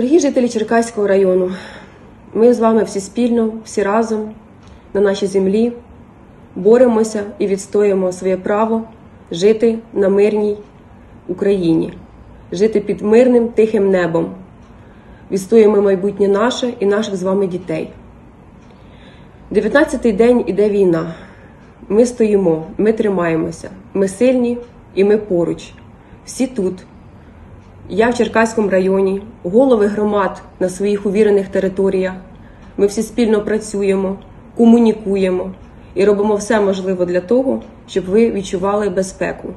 Дорогі жителі Черкаського району, ми з вами всі спільно, всі разом на нашій землі боремося і відстоїмо своє право жити на мирній Україні, жити під мирним тихим небом. Відстоїмо майбутнє наше і наших з вами дітей. 19-й день іде війна. Ми стоїмо, ми тримаємося, ми сильні і ми поруч. Всі тут. Я в Черкаському районі, голови громад на своїх увірених територіях. Ми всі спільно працюємо, комунікуємо і робимо все можливе для того, щоб ви відчували безпеку.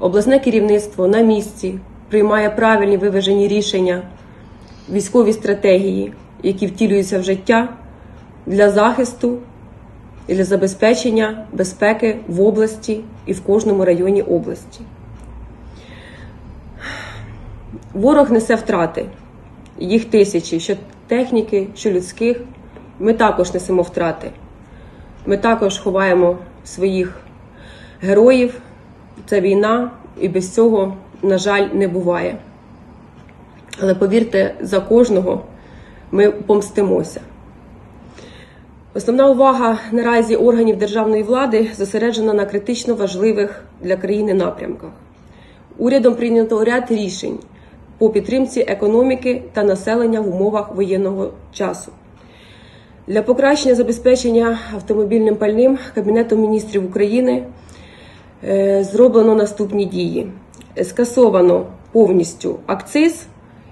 Обласне керівництво на місці приймає правильні виважені рішення, військові стратегії, які втілюються в життя для захисту і для забезпечення безпеки в області і в кожному районі області. Ворог несе втрати, їх тисячі, що техніки, що людських. Ми також несемо втрати. Ми також ховаємо своїх героїв. Це війна, і без цього, на жаль, не буває. Але повірте, за кожного ми помстимося. Основна увага наразі органів державної влади зосереджена на критично важливих для країни напрямках. Урядом прийнято ряд рішень по підтримці економіки та населення в умовах воєнного часу. Для покращення забезпечення автомобільним пальним Кабінетом міністрів України е, зроблено наступні дії: скасовано повністю акциз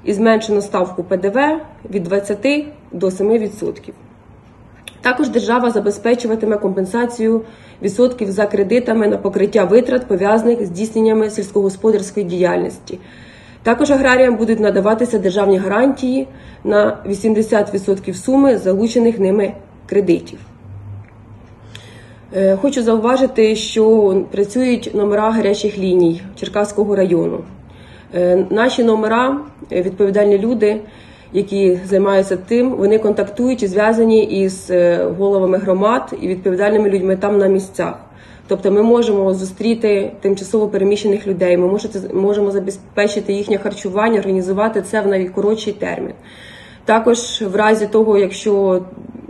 і зменшено ставку ПДВ від 20 до 7%. Також держава забезпечуватиме компенсацію відсотків за кредитами на покриття витрат, пов'язаних з здійсненнями сільськогосподарської діяльності. Також аграріям будуть надаватися державні гарантії на 80% суми залучених ними кредитів. Е, хочу зауважити, що працюють номера гарячих ліній Черкаського району. Е, наші номера, е, відповідальні люди, які займаються тим, вони контактують і зв'язані із головами громад і відповідальними людьми там на місцях. Тобто ми можемо зустріти тимчасово переміщених людей, ми можемо забезпечити їхнє харчування, організувати це в найкоротший термін. Також в разі того, якщо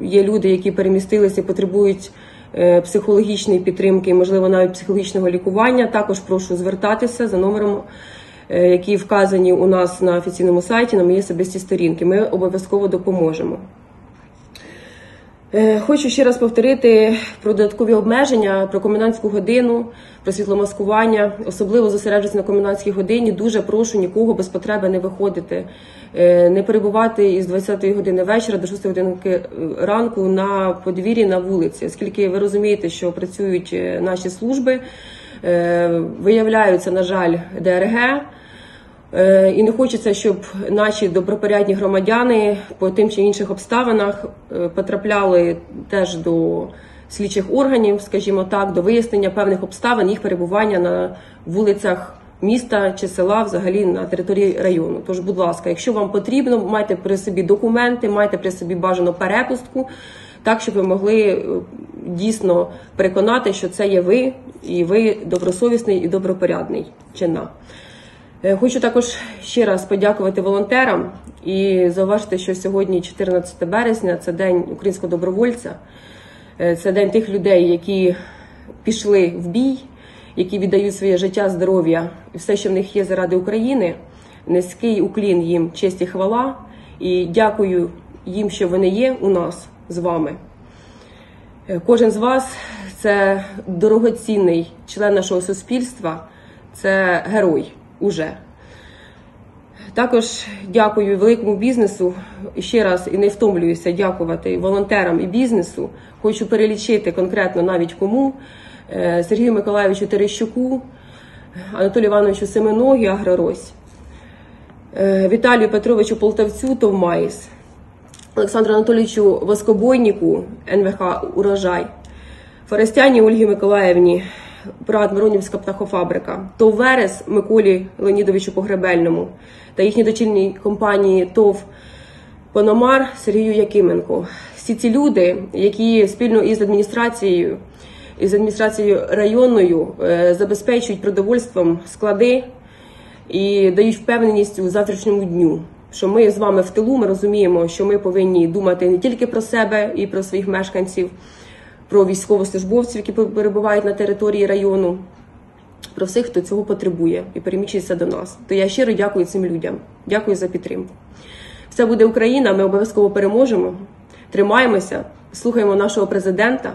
є люди, які перемістилися і потребують е, психологічної підтримки, можливо, навіть психологічного лікування, також прошу звертатися за номером. Е, які вказані у нас на офіційному сайті на моїй особисті сторінки, ми обов'язково допоможемо. Е, хочу ще раз повторити про додаткові обмеження, про комендантську годину, про світломаскування, особливо зосереджуюсь на комендантській годині. Дуже прошу нікого без потреби не виходити, е, не перебувати із 20 години вечора до 6 години ранку на подвір'ї на вулиці, оскільки ви розумієте, що працюють е, наші служби, виявляються, на жаль, ДРГ. Е, і не хочеться, щоб наші добропорядні громадяни по тим чи інших обставинах е, потрапляли теж до слідчих органів, скажімо так, до вияснення певних обставин їх перебування на вулицях міста чи села, взагалі на території району. Тож, будь ласка, якщо вам потрібно, майте при собі документи, майте при собі бажану перепустку, так щоб ви могли е, дійсно переконати, що це є ви, і ви добросовісний і добропорядний чинна. Е, хочу також ще раз подякувати волонтерам і зауважити, що сьогодні, 14 березня, це день українського добровольця, е, це день тих людей, які пішли в бій, які віддають своє життя, здоров'я і все, що в них є заради України. Низький уклін їм честь і хвала. І дякую їм, що вони є у нас з вами. Е, кожен з вас це дорогоцінний член нашого суспільства, це герой уже. Також дякую великому бізнесу. Ще раз і не втомлююся дякувати волонтерам і бізнесу. Хочу перелічити конкретно навіть кому е, Сергію Миколаївичу Терещуку, Анатолію Івановичу Семеногі, Агрорось, е, Віталію Петровичу Полтавцю, Товмаїс, Олександру Анатолійовичу Воскобойніку, НВХ Урожай, Форестяні Ольгі Миколаївні, брат Миронівська птахофабрика, ТОВ Верес Миколі Леонідовичу Погребельному та їхній дочільній компанії ТОВ Пономар Сергію Якименко. Всі ці люди, які спільно із адміністрацією із адміністрацією районною е, забезпечують продовольством склади і дають впевненість у завтрашньому дню. що ми з вами в тилу. Ми розуміємо, що ми повинні думати не тільки про себе і про своїх мешканців, про військовослужбовців, які перебувають на території району, про всіх, хто цього потребує і переміщується до нас. То я щиро дякую цим людям. Дякую за підтримку. Все буде Україна. Ми обов'язково переможемо. Тримаємося, слухаємо нашого президента,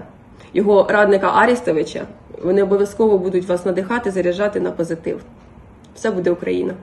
його радника Арістовича. Вони обов'язково будуть вас надихати, заряджати на позитив. Все буде Україна.